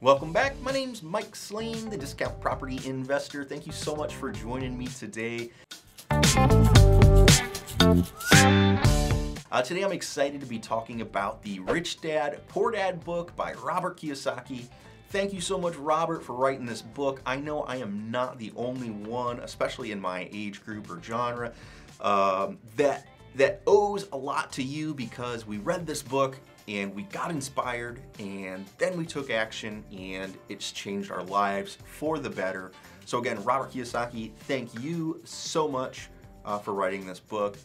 Welcome back. My name's Mike Slane, the Discount Property Investor. Thank you so much for joining me today. Uh, today I'm excited to be talking about the Rich Dad, Poor Dad book by Robert Kiyosaki. Thank you so much, Robert, for writing this book. I know I am not the only one, especially in my age group or genre, um, that that owes a lot to you because we read this book and we got inspired and then we took action and it's changed our lives for the better. So again, Robert Kiyosaki, thank you so much uh, for writing this book.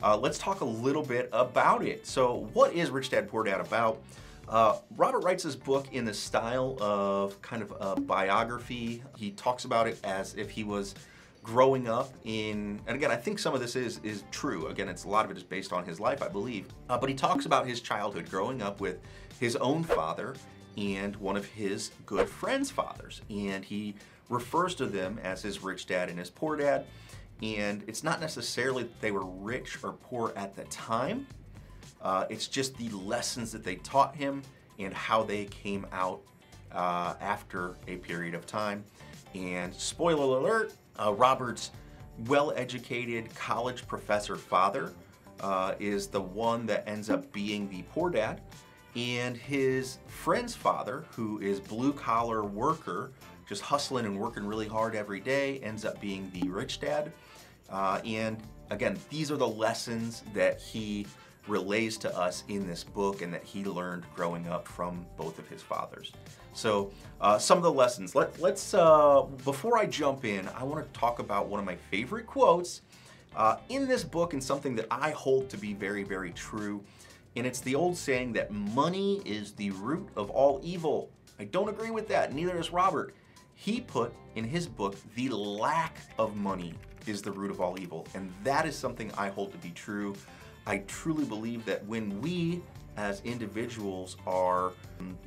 Uh, let's talk a little bit about it. So what is Rich Dad Poor Dad about? Uh, Robert writes his book in the style of kind of a biography. He talks about it as if he was growing up in, and again, I think some of this is is true. Again, it's a lot of it is based on his life, I believe. Uh, but he talks about his childhood growing up with his own father and one of his good friends' fathers, and he refers to them as his rich dad and his poor dad. And it's not necessarily that they were rich or poor at the time. Uh, it's just the lessons that they taught him and how they came out uh, after a period of time. And spoiler alert, uh, Robert's well-educated college professor father uh, is the one that ends up being the poor dad. And his friend's father, who is blue-collar worker, just hustling and working really hard every day, ends up being the rich dad. Uh, and again, these are the lessons that he relays to us in this book and that he learned growing up from both of his fathers. So uh, some of the lessons. Let, us uh, before I jump in, I want to talk about one of my favorite quotes uh, in this book and something that I hold to be very, very true. And it's the old saying that money is the root of all evil. I don't agree with that, neither does Robert. He put in his book, the lack of money is the root of all evil. And that is something I hold to be true. I truly believe that when we as individuals are,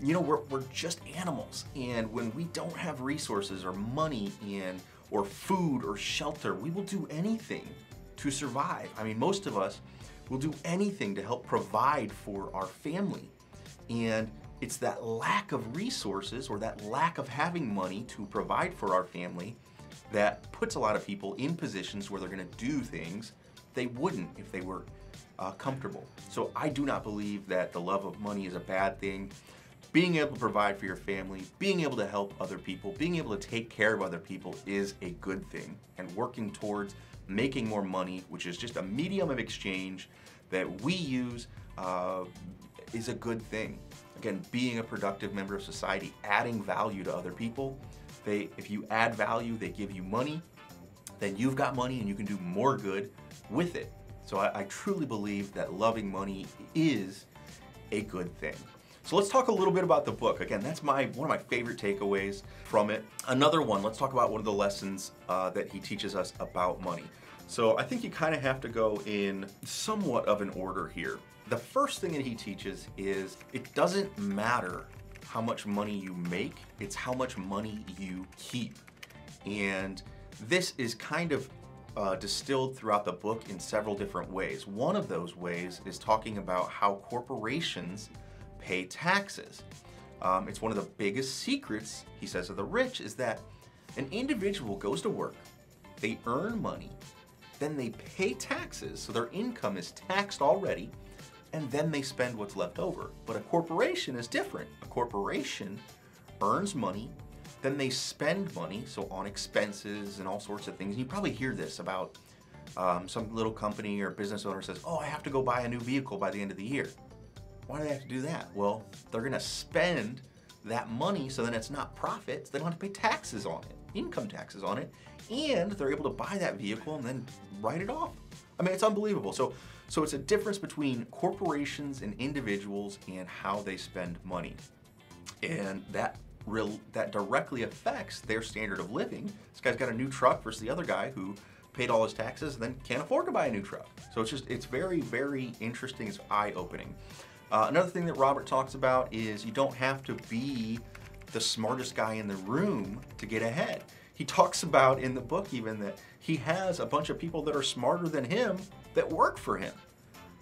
you know, we're, we're just animals. And when we don't have resources or money and or food or shelter, we will do anything to survive. I mean, most of us will do anything to help provide for our family. And it's that lack of resources or that lack of having money to provide for our family that puts a lot of people in positions where they're gonna do things they wouldn't if they were uh, comfortable. So I do not believe that the love of money is a bad thing. Being able to provide for your family, being able to help other people, being able to take care of other people is a good thing. And working towards making more money, which is just a medium of exchange that we use, uh, is a good thing. Again, being a productive member of society, adding value to other people. They, if you add value, they give you money, then you've got money and you can do more good with it. So I, I truly believe that loving money is a good thing. So let's talk a little bit about the book. Again, that's my one of my favorite takeaways from it. Another one, let's talk about one of the lessons uh, that he teaches us about money. So I think you kind of have to go in somewhat of an order here. The first thing that he teaches is it doesn't matter how much money you make, it's how much money you keep. And this is kind of uh, distilled throughout the book in several different ways. One of those ways is talking about how corporations pay taxes. Um, it's one of the biggest secrets, he says, of the rich is that an individual goes to work, they earn money, then they pay taxes, so their income is taxed already, and then they spend what's left over. But a corporation is different. A corporation earns money, then they spend money, so on expenses and all sorts of things. You probably hear this about um, some little company or business owner says, oh, I have to go buy a new vehicle by the end of the year. Why do they have to do that? Well, they're gonna spend that money so then it's not profits. They don't have to pay taxes on it, income taxes on it, and they're able to buy that vehicle and then write it off. I mean, it's unbelievable. So, so it's a difference between corporations and individuals and how they spend money. And that real, that directly affects their standard of living. This guy's got a new truck versus the other guy who paid all his taxes and then can't afford to buy a new truck. So it's just, it's very, very interesting. It's eye-opening. Uh, another thing that Robert talks about is you don't have to be the smartest guy in the room to get ahead. He talks about in the book even that he has a bunch of people that are smarter than him that work for him.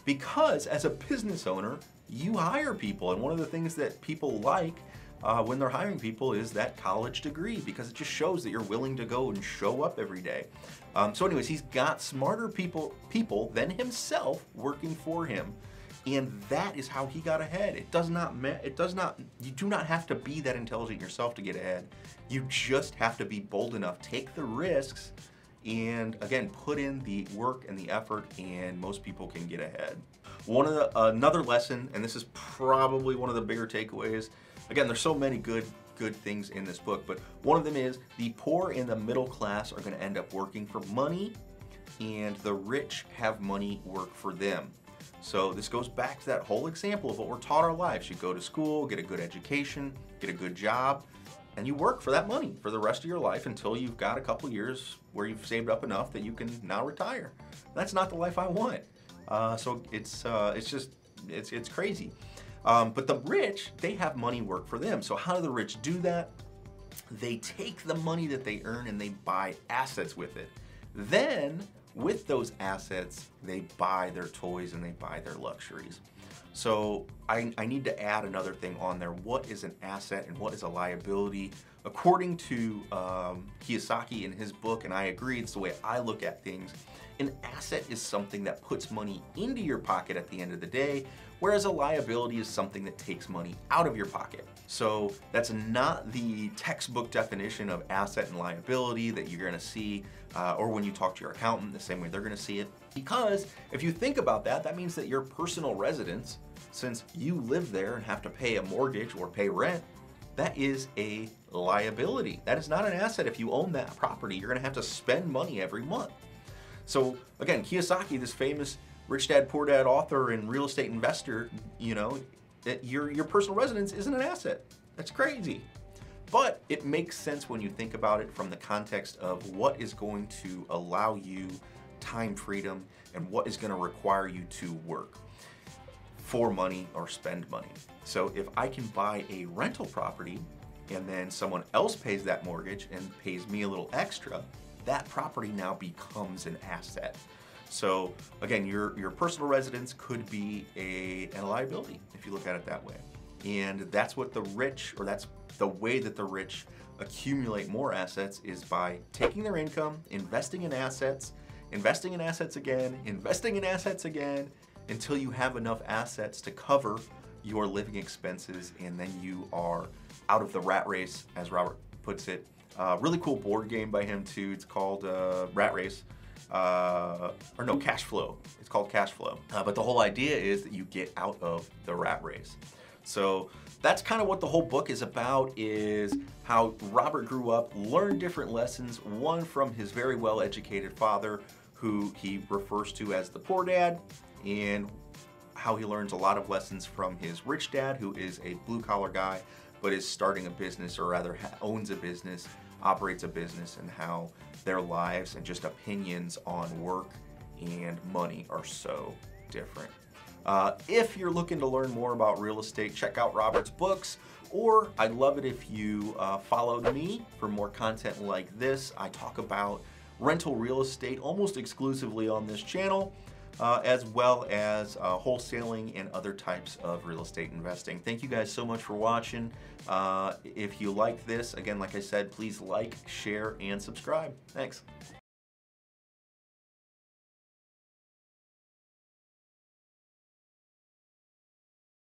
Because as a business owner, you hire people. And one of the things that people like uh, when they're hiring people is that college degree because it just shows that you're willing to go and show up every day. Um, so, anyways, he's got smarter people people than himself working for him, and that is how he got ahead. It does not it does not you do not have to be that intelligent yourself to get ahead. You just have to be bold enough, take the risks, and again put in the work and the effort, and most people can get ahead. One of the another lesson, and this is probably one of the bigger takeaways Again, there's so many good good things in this book, but one of them is the poor and the middle class are going to end up working for money and the rich have money work for them. So this goes back to that whole example of what we're taught our lives. You go to school, get a good education, get a good job, and you work for that money for the rest of your life until you've got a couple years where you've saved up enough that you can now retire. That's not the life I want. Uh, so it's uh, it's just it's it's crazy. Um, but the rich, they have money work for them. So how do the rich do that? They take the money that they earn and they buy assets with it. Then, with those assets, they buy their toys and they buy their luxuries. So I, I, need to add another thing on there. What is an asset and what is a liability? According to um, Kiyosaki in his book, and I agree, it's the way I look at things, an asset is something that puts money into your pocket at the end of the day, whereas a liability is something that takes money out of your pocket. So that's not the textbook definition of asset and liability that you're gonna see, uh, or when you talk to your accountant, the same way they're gonna see it. Because if you think about that, that means that your personal residence, since you live there and have to pay a mortgage or pay rent, that is a liability. That is not an asset if you own that property. You're gonna have to spend money every month. So again, Kiyosaki, this famous Rich Dad Poor Dad author and real estate investor, you know, that your your personal residence isn't an asset. That's crazy. But it makes sense when you think about it from the context of what is going to allow you time freedom and what is going to require you to work for money or spend money. So if I can buy a rental property and then someone else pays that mortgage and pays me a little extra, that property now becomes an asset. So again, your, your personal residence could be a, a liability if you look at it that way. And that's what the rich, or that's the way that the rich accumulate more assets is by taking their income, investing in assets, investing in assets again, investing in assets again, until you have enough assets to cover your living expenses and then you are out of the rat race, as Robert puts it, uh, really cool board game by him too. It's called uh, Rat Race. Uh, or no, Cash Flow. It's called Cash Flow. Uh, but the whole idea is that you get out of the rat race. So that's kind of what the whole book is about is how Robert grew up, learned different lessons, one from his very well educated father who he refers to as the poor dad and how he learns a lot of lessons from his rich dad who is a blue collar guy but is starting a business or rather owns a business operates a business and how their lives and just opinions on work and money are so different. Uh, if you're looking to learn more about real estate, check out Robert's books, or I'd love it if you uh, followed me for more content like this. I talk about rental real estate almost exclusively on this channel uh, as well as uh, wholesaling and other types of real estate investing. Thank you guys so much for watching. Uh, if you liked this, again, like I said, please like, share, and subscribe. Thanks.